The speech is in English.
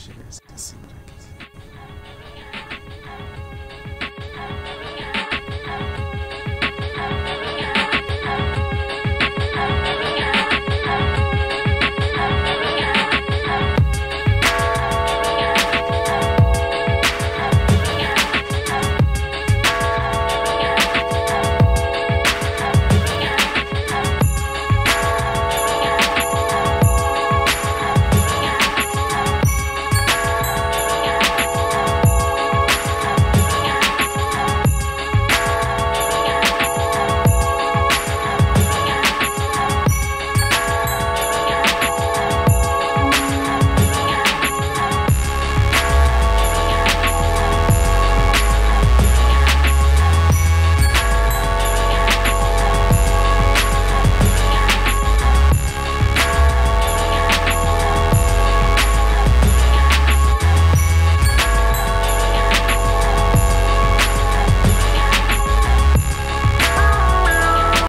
Sherehe zikasimraki